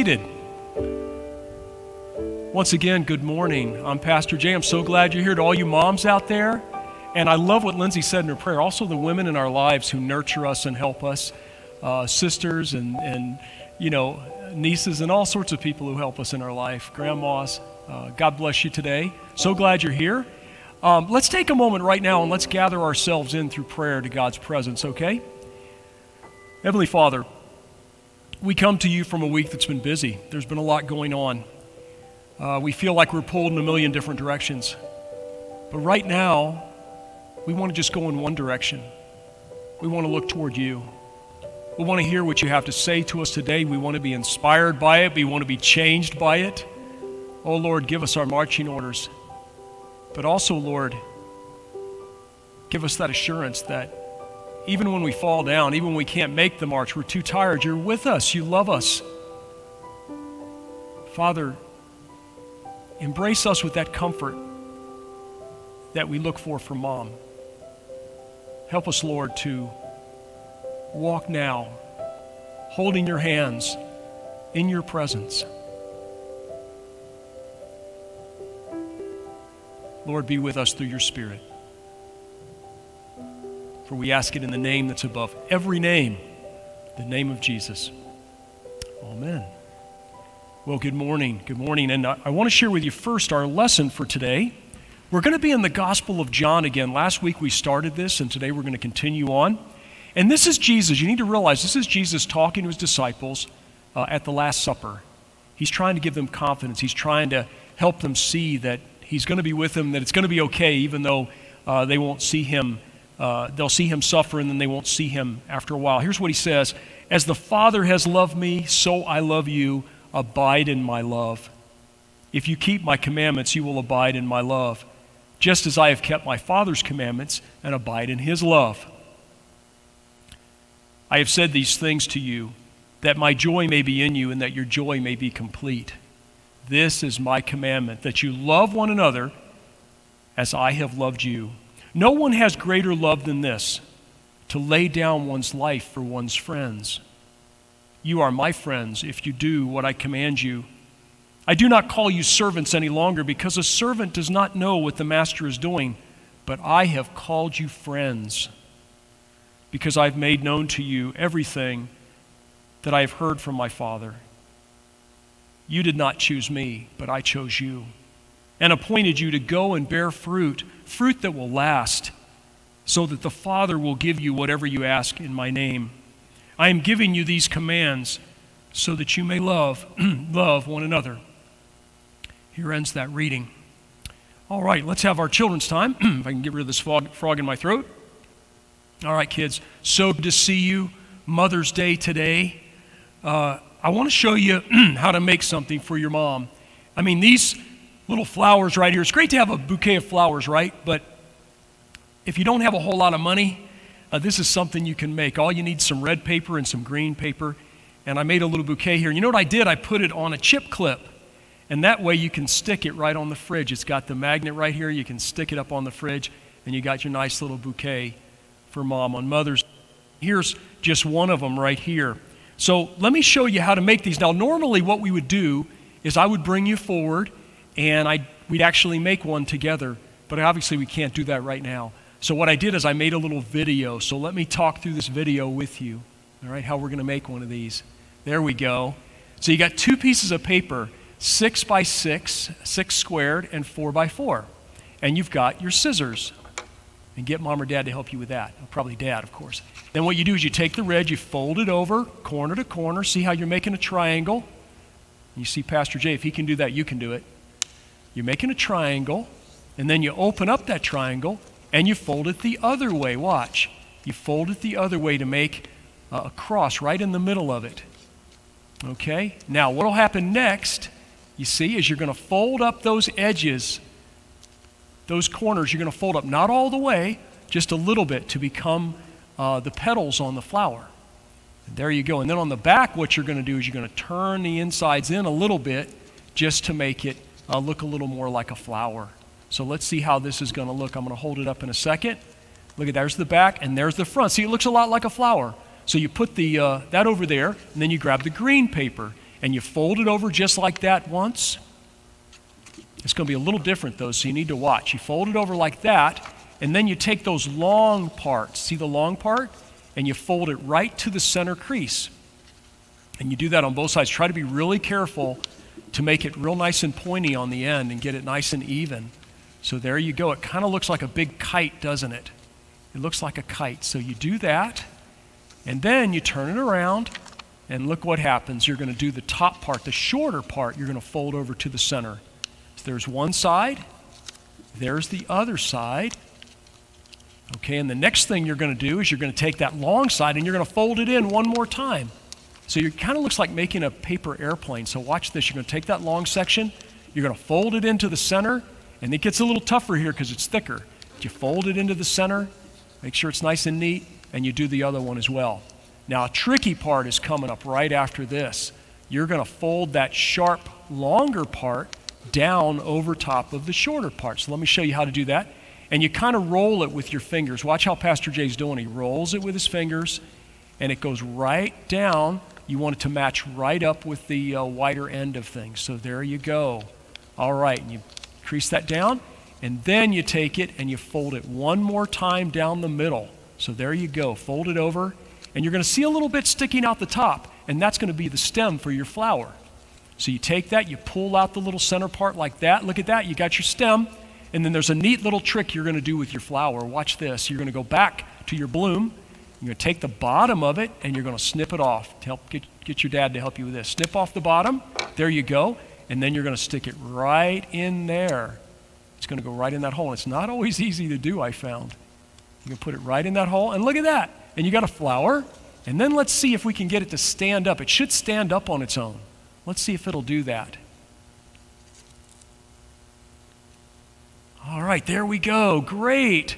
seated. Once again, good morning. I'm Pastor Jay. I'm so glad you're here to all you moms out there. And I love what Lindsay said in her prayer. Also, the women in our lives who nurture us and help us, uh, sisters and, and, you know, nieces and all sorts of people who help us in our life, grandmas. Uh, God bless you today. So glad you're here. Um, let's take a moment right now and let's gather ourselves in through prayer to God's presence, okay? Heavenly Father, we come to you from a week that's been busy. There's been a lot going on. Uh, we feel like we're pulled in a million different directions. But right now, we want to just go in one direction. We want to look toward you. We want to hear what you have to say to us today. We want to be inspired by it. We want to be changed by it. Oh, Lord, give us our marching orders. But also, Lord, give us that assurance that even when we fall down, even when we can't make the march, we're too tired, you're with us, you love us. Father, embrace us with that comfort that we look for from mom. Help us, Lord, to walk now, holding your hands in your presence. Lord, be with us through your Spirit. For we ask it in the name that's above every name, the name of Jesus. Amen. Well, good morning. Good morning. And I, I want to share with you first our lesson for today. We're going to be in the Gospel of John again. Last week we started this, and today we're going to continue on. And this is Jesus. You need to realize this is Jesus talking to his disciples uh, at the Last Supper. He's trying to give them confidence, he's trying to help them see that he's going to be with them, that it's going to be okay, even though uh, they won't see him. Uh, they'll see him suffer and then they won't see him after a while. Here's what he says As the Father has loved me, so I love you. Abide in my love. If you keep my commandments, you will abide in my love, just as I have kept my Father's commandments and abide in his love. I have said these things to you, that my joy may be in you and that your joy may be complete. This is my commandment, that you love one another as I have loved you. No one has greater love than this to lay down one's life for one's friends. You are my friends if you do what I command you. I do not call you servants any longer because a servant does not know what the master is doing, but I have called you friends because I've made known to you everything that I have heard from my Father. You did not choose me, but I chose you and appointed you to go and bear fruit, fruit that will last, so that the Father will give you whatever you ask in my name. I am giving you these commands so that you may love love one another. Here ends that reading. All right, let's have our children's time. if I can get rid of this frog, frog in my throat. All right, kids, so good to see you. Mother's Day today. Uh, I want to show you how to make something for your mom. I mean, these little flowers right here. It's great to have a bouquet of flowers, right? But if you don't have a whole lot of money, uh, this is something you can make. All you need is some red paper and some green paper. And I made a little bouquet here. You know what I did? I put it on a chip clip. And that way you can stick it right on the fridge. It's got the magnet right here. You can stick it up on the fridge, and you got your nice little bouquet for mom on Mother's. Here's just one of them right here. So let me show you how to make these. Now, normally what we would do is I would bring you forward and I, we'd actually make one together. But obviously, we can't do that right now. So, what I did is I made a little video. So, let me talk through this video with you. All right, how we're going to make one of these. There we go. So, you got two pieces of paper six by six, six squared, and four by four. And you've got your scissors. And get mom or dad to help you with that. Probably dad, of course. Then what you do is you take the red, you fold it over corner to corner. See how you're making a triangle? You see Pastor Jay, if he can do that, you can do it. You're making a triangle, and then you open up that triangle and you fold it the other way. Watch. You fold it the other way to make a cross right in the middle of it. Okay? Now, what will happen next, you see, is you're going to fold up those edges, those corners, you're going to fold up not all the way, just a little bit to become uh, the petals on the flower. And there you go. And then on the back, what you're going to do is you're going to turn the insides in a little bit just to make it uh, look a little more like a flower. So let's see how this is going to look. I'm going to hold it up in a second. Look at there's the back and there's the front. See, it looks a lot like a flower. So you put the, uh, that over there, and then you grab the green paper and you fold it over just like that once. It's going to be a little different though, so you need to watch. You fold it over like that, and then you take those long parts, see the long part, and you fold it right to the center crease. And you do that on both sides. Try to be really careful to make it real nice and pointy on the end and get it nice and even. So there you go. It kind of looks like a big kite, doesn't it? It looks like a kite. So you do that, and then you turn it around, and look what happens. You're going to do the top part, the shorter part, you're going to fold over to the center. So there's one side, there's the other side. Okay, and the next thing you're going to do is you're going to take that long side and you're going to fold it in one more time. So it kind of looks like making a paper airplane. So watch this. You're going to take that long section, you're going to fold it into the center, and it gets a little tougher here because it's thicker. But you fold it into the center, make sure it's nice and neat, and you do the other one as well. Now, a tricky part is coming up right after this. You're going to fold that sharp, longer part down over top of the shorter part. So let me show you how to do that. And you kind of roll it with your fingers. Watch how Pastor Jay's doing. He rolls it with his fingers, and it goes right down you want it to match right up with the uh, wider end of things. So there you go. All right, and you crease that down, and then you take it and you fold it one more time down the middle. So there you go. Fold it over, and you're going to see a little bit sticking out the top, and that's going to be the stem for your flower. So you take that, you pull out the little center part like that. Look at that. You got your stem. And then there's a neat little trick you're going to do with your flower. Watch this. You're going to go back to your bloom you're going to take the bottom of it and you're going to snip it off. To help get, get your dad to help you with this. Snip off the bottom. There you go. And then you're going to stick it right in there. It's going to go right in that hole. It's not always easy to do, I found. You can put it right in that hole. And look at that. And you got a flower. And then let's see if we can get it to stand up. It should stand up on its own. Let's see if it'll do that. All right, there we go. Great.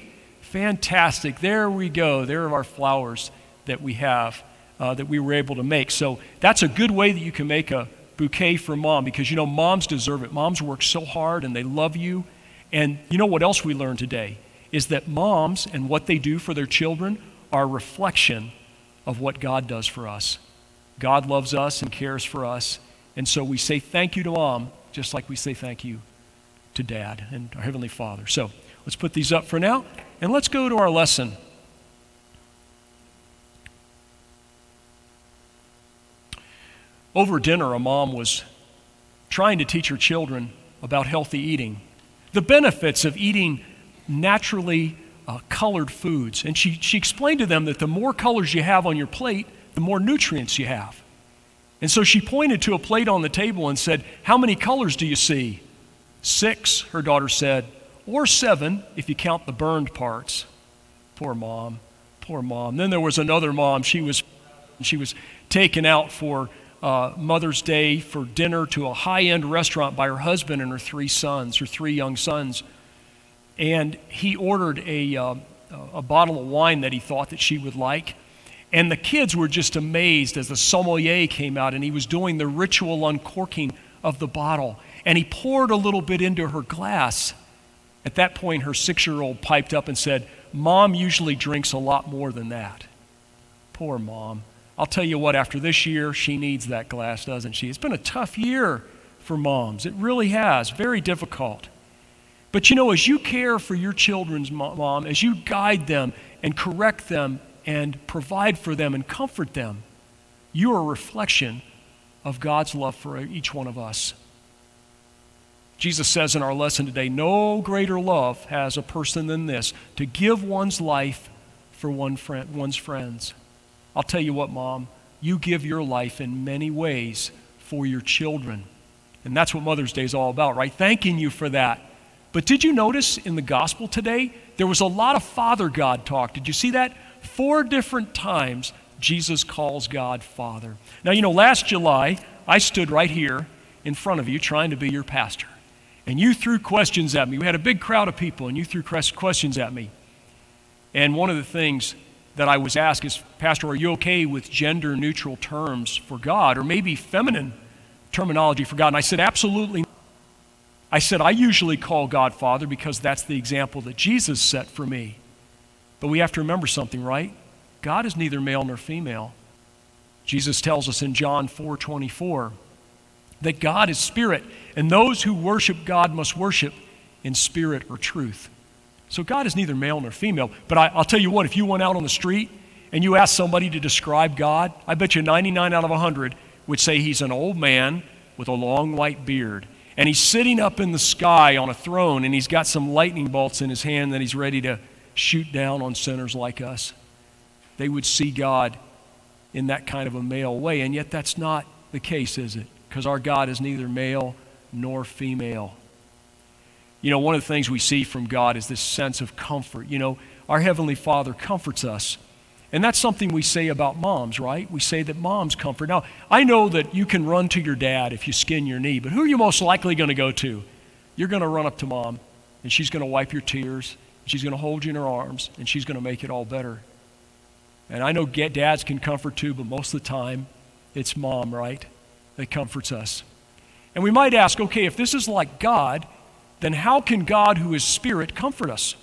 Fantastic. There we go. There are our flowers that we have uh, that we were able to make. So that's a good way that you can make a bouquet for mom because you know moms deserve it. Moms work so hard and they love you. And you know what else we learned today is that moms and what they do for their children are a reflection of what God does for us. God loves us and cares for us. And so we say thank you to mom just like we say thank you to dad and our heavenly father. So let's put these up for now. And let's go to our lesson. Over dinner, a mom was trying to teach her children about healthy eating, the benefits of eating naturally uh, colored foods. And she, she explained to them that the more colors you have on your plate, the more nutrients you have. And so she pointed to a plate on the table and said, How many colors do you see? Six, her daughter said or seven if you count the burned parts. Poor mom, poor mom. Then there was another mom. She was, she was taken out for uh, Mother's Day for dinner to a high end restaurant by her husband and her three sons, her three young sons. And he ordered a, uh, a bottle of wine that he thought that she would like. And the kids were just amazed as the sommelier came out and he was doing the ritual uncorking of the bottle. And he poured a little bit into her glass. At that point, her six year old piped up and said, Mom usually drinks a lot more than that. Poor mom. I'll tell you what, after this year, she needs that glass, doesn't she? It's been a tough year for moms. It really has. Very difficult. But you know, as you care for your children's mom, as you guide them and correct them and provide for them and comfort them, you are a reflection of God's love for each one of us. Jesus says in our lesson today no greater love has a person than this to give one's life for one friend, one's friends. I'll tell you what, Mom, you give your life in many ways for your children. And that's what Mother's Day is all about, right? Thanking you for that. But did you notice in the gospel today, there was a lot of Father God talk? Did you see that? Four different times Jesus calls God Father. Now, you know, last July, I stood right here in front of you trying to be your pastor and you threw questions at me. We had a big crowd of people, and you threw questions at me. And one of the things that I was asked is, Pastor, are you okay with gender neutral terms for God, or maybe feminine terminology for God? And I said, absolutely. I said, I usually call God Father because that's the example that Jesus set for me. But we have to remember something, right? God is neither male nor female. Jesus tells us in John 4 24, that God is spirit, and those who worship God must worship in spirit or truth. So God is neither male nor female. But I, will tell you what, if you went out on the street and you asked somebody to describe God, I bet you 99 out of 100 would say he's an old man with a long white beard. And he's sitting up in the sky on a throne, and he's got some lightning bolts in his hand that he's ready to shoot down on sinners like us. They would see God in that kind of a male way, and yet that's not the case, is it? Because our God is neither male nor female. You know, one of the things we see from God is this sense of comfort. You know, our Heavenly Father comforts us. And that's something we say about moms, right? We say that moms comfort. Now, I know that you can run to your dad if you skin your knee, but who are you most likely going to go to? You're going to run up to mom, and she's going to wipe your tears, she's going to hold you in her arms, and she's going to make it all better. And I know dads can comfort too, but most of the time, it's mom, right? That comforts us. And we might ask, okay, if this is like God, then how can God, who is Spirit, comfort us?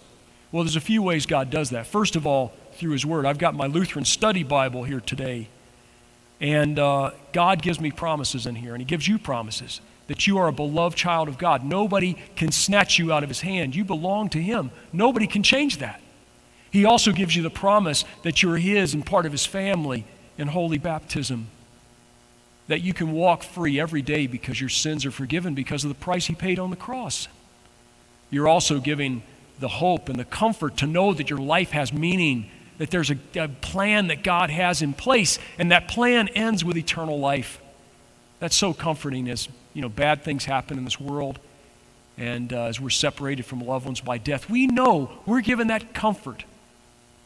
Well, there's a few ways God does that. First of all, through His Word. I've got my Lutheran Study Bible here today. And uh, God gives me promises in here, and He gives you promises that you are a beloved child of God. Nobody can snatch you out of His hand. You belong to Him. Nobody can change that. He also gives you the promise that you're His and part of His family in holy baptism that you can walk free every day because your sins are forgiven because of the price He paid on the cross. You're also giving the hope and the comfort to know that your life has meaning, that there's a, a plan that God has in place, and that plan ends with eternal life. That's so comforting as you know bad things happen in this world, and uh, as we're separated from loved ones by death. We know we're given that comfort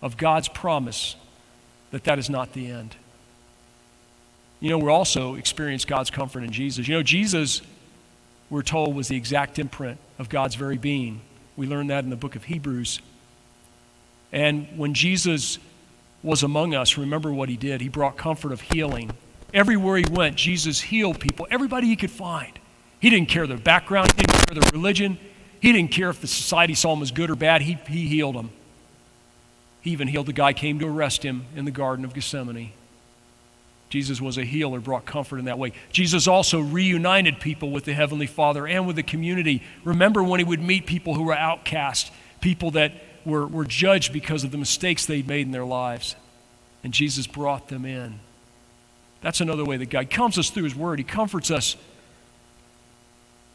of God's promise that that is not the end you know, we also experience God's comfort in Jesus. You know, Jesus, we're told, was the exact imprint of God's very being. We learn that in the book of Hebrews. And when Jesus was among us, remember what he did. He brought comfort of healing. Everywhere he went, Jesus healed people, everybody he could find. He didn't care their background, he didn't care their religion, he didn't care if the society saw him as good or bad, he, he healed them. He even healed the guy came to arrest him in the Garden of Gethsemane. Jesus was a healer, brought comfort in that way. Jesus also reunited people with the Heavenly Father and with the community. Remember when he would meet people who were outcast, people that were, were judged because of the mistakes they'd made in their lives. And Jesus brought them in. That's another way that God comes us through His Word. He comforts us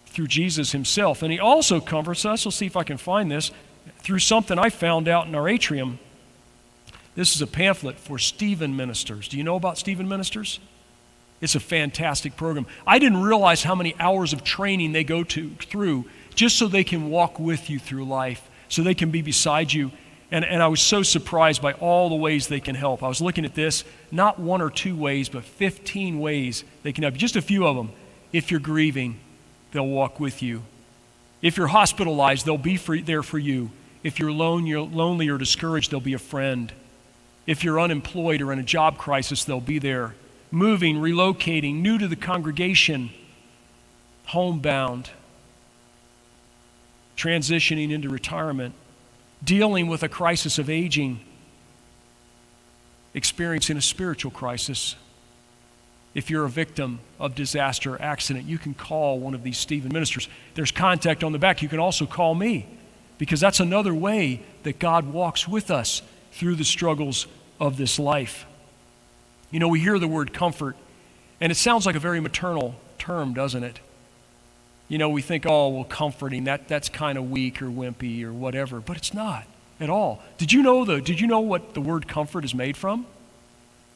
through Jesus Himself. And He also comforts us, let's see if I can find this, through something I found out in our atrium. This is a pamphlet for Stephen ministers. Do you know about Stephen ministers? It's a fantastic program. I didn't realize how many hours of training they go to, through just so they can walk with you through life, so they can be beside you. And, and I was so surprised by all the ways they can help. I was looking at this, not one or two ways, but 15 ways they can help you. Just a few of them. If you're grieving, they'll walk with you. If you're hospitalized, they'll be for, there for you. If you're, alone, you're lonely or discouraged, they'll be a friend. If you're unemployed or in a job crisis, they'll be there. Moving, relocating, new to the congregation, homebound, transitioning into retirement, dealing with a crisis of aging, experiencing a spiritual crisis. If you're a victim of disaster or accident, you can call one of these Stephen ministers. There's contact on the back. You can also call me because that's another way that God walks with us through the struggles of this life. You know, we hear the word comfort, and it sounds like a very maternal term, doesn't it? You know, we think, oh, well, comforting, that, that's kind of weak or wimpy or whatever, but it's not at all. Did you know the, did you know what the word comfort is made from?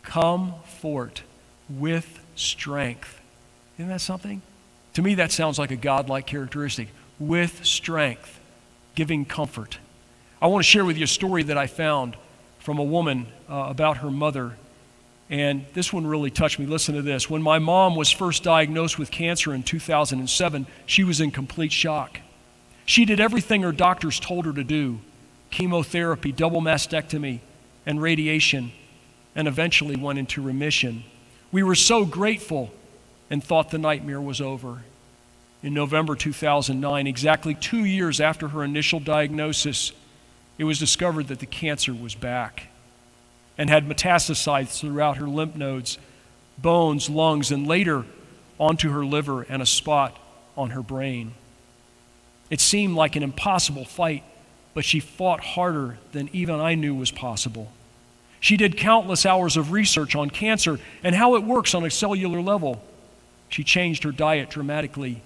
Comfort with strength. Isn't that something? To me, that sounds like a godlike characteristic. With strength, giving comfort. I want to share with you a story that I found from a woman uh, about her mother. And this one really touched me. Listen to this. When my mom was first diagnosed with cancer in 2007, she was in complete shock. She did everything her doctors told her to do chemotherapy, double mastectomy, and radiation, and eventually went into remission. We were so grateful and thought the nightmare was over. In November 2009, exactly two years after her initial diagnosis, it was discovered that the cancer was back and had metastasized throughout her lymph nodes, bones, lungs, and later onto her liver and a spot on her brain. It seemed like an impossible fight, but she fought harder than even I knew was possible. She did countless hours of research on cancer and how it works on a cellular level. She changed her diet dramatically,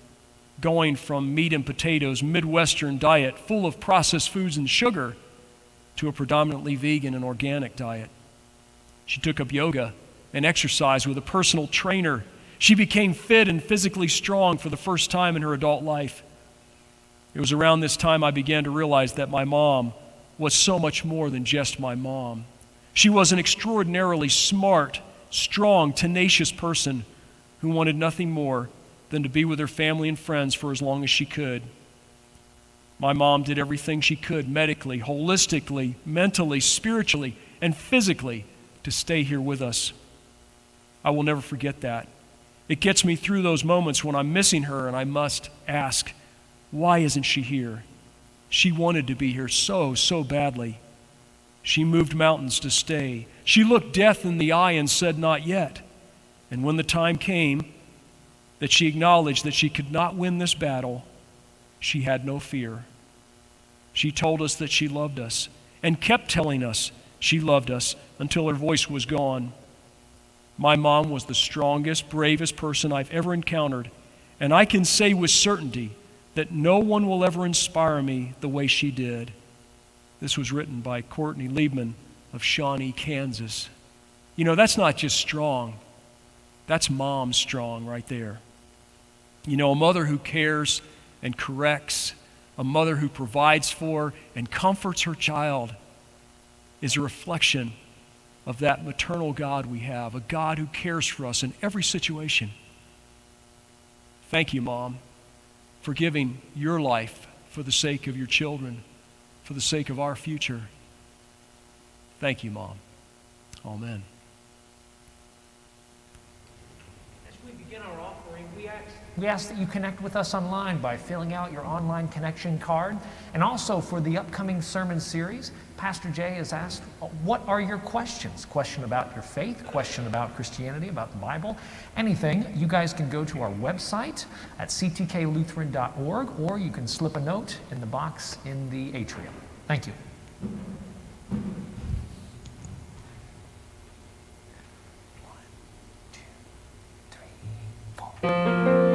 going from meat and potatoes, Midwestern diet full of processed foods and sugar, to a predominantly vegan and organic diet. She took up yoga and exercise with a personal trainer. She became fit and physically strong for the first time in her adult life. It was around this time I began to realize that my mom was so much more than just my mom. She was an extraordinarily smart, strong, tenacious person who wanted nothing more than to be with her family and friends for as long as she could. My mom did everything she could medically, holistically, mentally, spiritually, and physically to stay here with us. I will never forget that. It gets me through those moments when I'm missing her and I must ask, why isn't she here? She wanted to be here so, so badly. She moved mountains to stay. She looked death in the eye and said, Not yet. And when the time came that she acknowledged that she could not win this battle, she had no fear. She told us that she loved us and kept telling us she loved us until her voice was gone. My mom was the strongest, bravest person I've ever encountered, and I can say with certainty that no one will ever inspire me the way she did. This was written by Courtney Liebman of Shawnee, Kansas. You know, that's not just strong, that's mom strong right there. You know, a mother who cares and corrects, a mother who provides for and comforts her child is a reflection of that maternal God we have, a God who cares for us in every situation. Thank you, Mom, for giving your life for the sake of your children, for the sake of our future. Thank you, Mom. Amen. We ask that you connect with us online by filling out your online connection card. And also for the upcoming sermon series, Pastor Jay has asked, What are your questions? Question about your faith, question about Christianity, about the Bible, anything. You guys can go to our website at ctklutheran.org or you can slip a note in the box in the atrium. Thank you. One, two, three, four.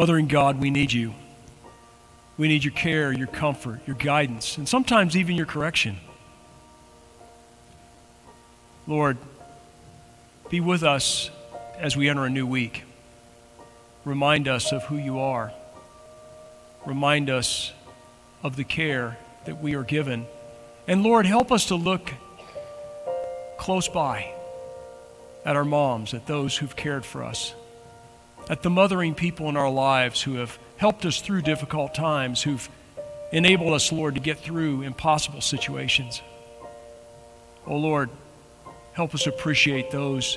Mothering God, we need you. We need your care, your comfort, your guidance, and sometimes even your correction. Lord, be with us as we enter a new week. Remind us of who you are. Remind us of the care that we are given. And Lord, help us to look close by at our moms, at those who've cared for us, at the mothering people in our lives who have helped us through difficult times, who've enabled us, Lord, to get through impossible situations. Oh, Lord, help us appreciate those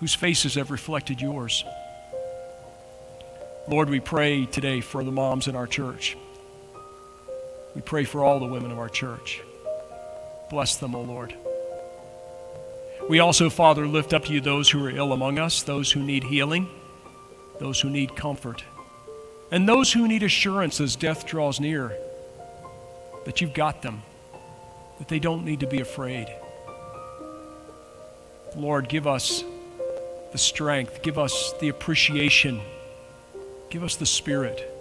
whose faces have reflected yours. Lord, we pray today for the moms in our church. We pray for all the women of our church. Bless them, O Lord. We also, Father, lift up to you those who are ill among us, those who need healing, those who need comfort, and those who need assurance as death draws near that you've got them, that they don't need to be afraid. Lord, give us the strength, give us the appreciation, give us the spirit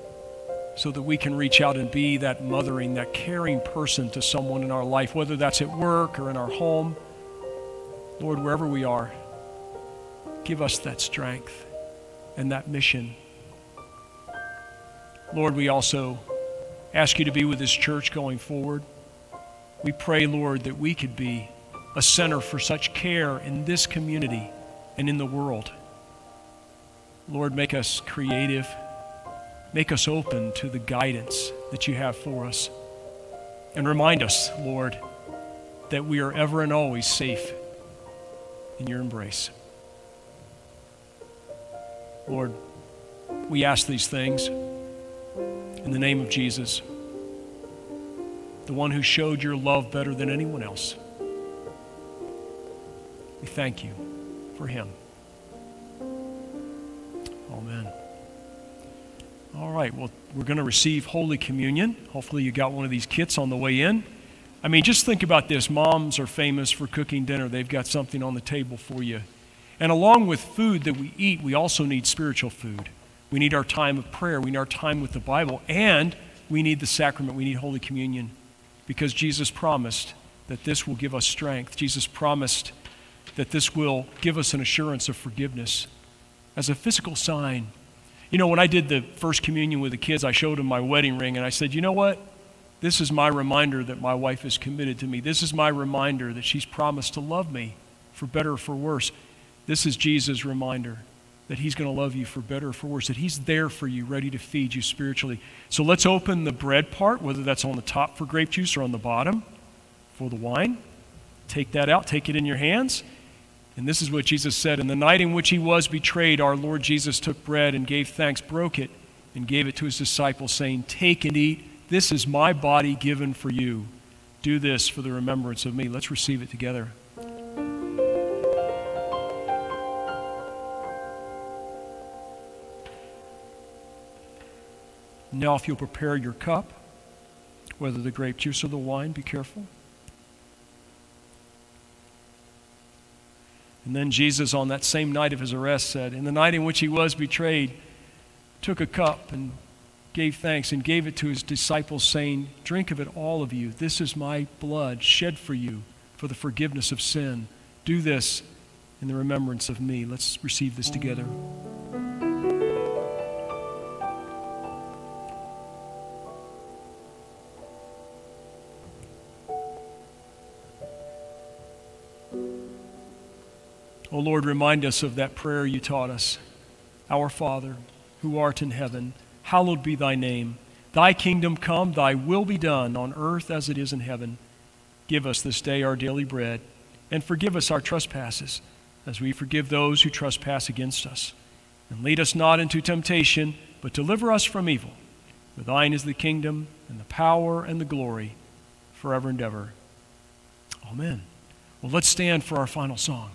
so that we can reach out and be that mothering, that caring person to someone in our life, whether that's at work or in our home. Lord, wherever we are, give us that strength and that mission. Lord, we also ask you to be with this church going forward. We pray, Lord, that we could be a center for such care in this community and in the world. Lord, make us creative Make us open to the guidance that you have for us. And remind us, Lord, that we are ever and always safe in your embrace. Lord, we ask these things in the name of Jesus, the one who showed your love better than anyone else. We thank you for him. Amen. All right, well, we're going to receive Holy Communion. Hopefully, you got one of these kits on the way in. I mean, just think about this. Moms are famous for cooking dinner, they've got something on the table for you. And along with food that we eat, we also need spiritual food. We need our time of prayer, we need our time with the Bible, and we need the sacrament, we need Holy Communion. Because Jesus promised that this will give us strength. Jesus promised that this will give us an assurance of forgiveness as a physical sign you know, when I did the first communion with the kids, I showed them my wedding ring and I said, you know what? This is my reminder that my wife is committed to me. This is my reminder that she's promised to love me for better or for worse. This is Jesus' reminder that he's going to love you for better or for worse, that he's there for you, ready to feed you spiritually. So let's open the bread part, whether that's on the top for grape juice or on the bottom for the wine. Take that out, take it in your hands. And this is what Jesus said In the night in which he was betrayed, our Lord Jesus took bread and gave thanks, broke it, and gave it to his disciples, saying, Take and eat. This is my body given for you. Do this for the remembrance of me. Let's receive it together. Now, if you'll prepare your cup, whether the grape juice or the wine, be careful. And then Jesus, on that same night of his arrest, said, In the night in which he was betrayed, took a cup and gave thanks and gave it to his disciples, saying, Drink of it, all of you. This is my blood shed for you for the forgiveness of sin. Do this in the remembrance of me. Let's receive this together. Oh Lord, remind us of that prayer you taught us. Our Father, who art in heaven, hallowed be thy name. Thy kingdom come, thy will be done on earth as it is in heaven. Give us this day our daily bread, and forgive us our trespasses, as we forgive those who trespass against us. And lead us not into temptation, but deliver us from evil. For thine is the kingdom, and the power, and the glory, forever and ever. Amen. Well, let's stand for our final song.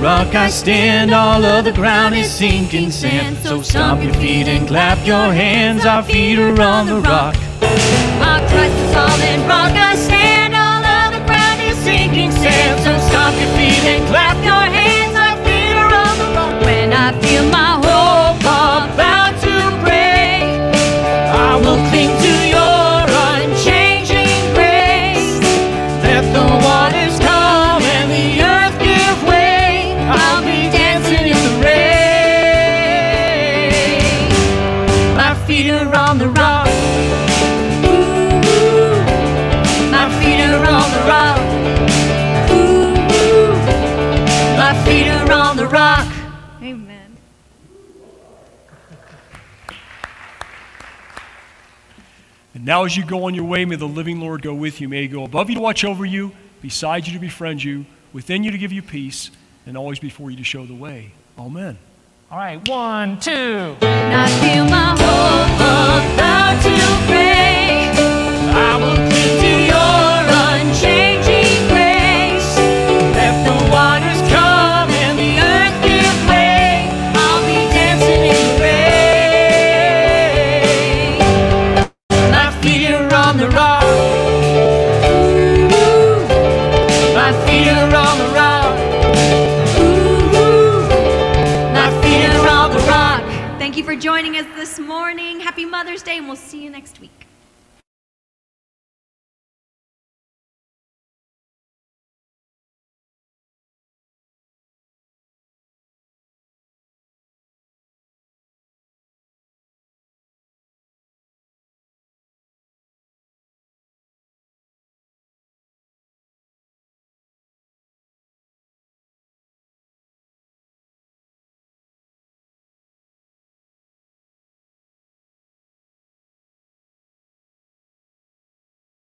Rock I stand. All of the ground is sinking sand. So stomp your feet and clap your hands. Our feet are on the rock. On Christ the solid rock I stand. All of the ground is sinking sand. So stomp your feet and clap now, as you go on your way, may the living Lord go with you. May he go above you to watch over you, beside you to befriend you, within you to give you peace, and always before you to show the way. Amen. All right, one, two. Day, and we'll see you next week.